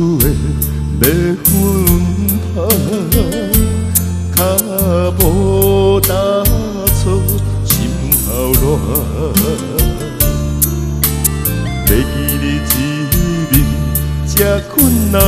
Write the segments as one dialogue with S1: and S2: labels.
S1: 厝的要分派，脚步踏错，心头乱。要记你一面，才困难。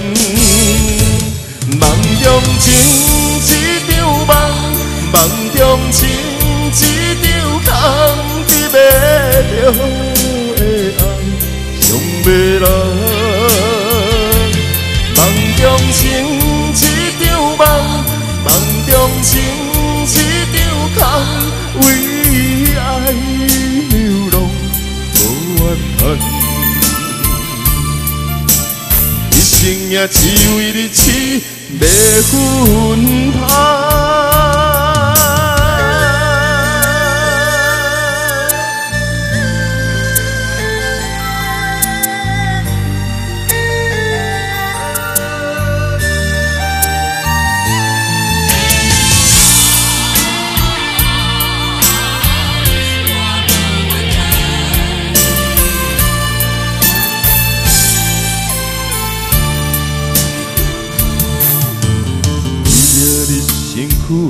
S1: 梦中情一场梦，梦中情一场空，得要着的爱上袂来，梦中情一场梦，梦中。情一场空，为爱流浪无怨恨，一生也只为你痴迷魂魄。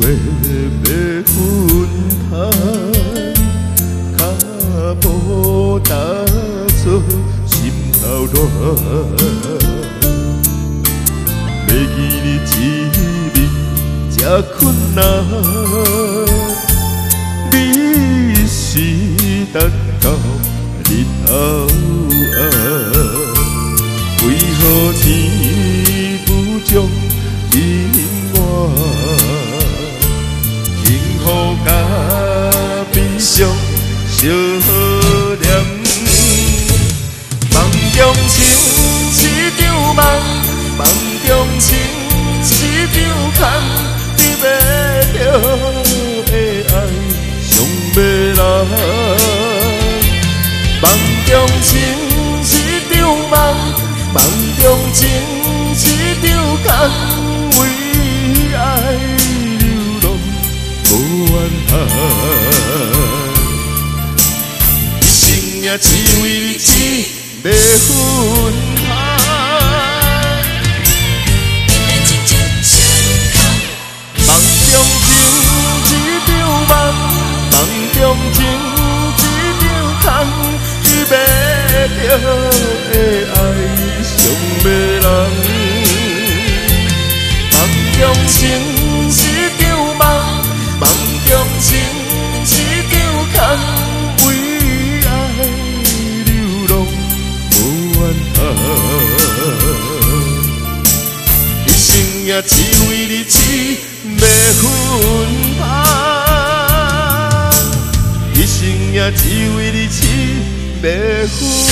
S1: 的迷魂汤，脚步打作心头乱。要记你一面这困难，你是等到日头暗，为何天不将中情一场梦，梦中情一场空，为爱流浪无怨恨。只为你痴迷魂魄，梦中情一场梦，梦中情的爱上袂人。梦中情一场梦，梦中情一场空。为爱流浪，无怨叹一生也只为你痴迷魂魄，一生也只为你痴迷魂。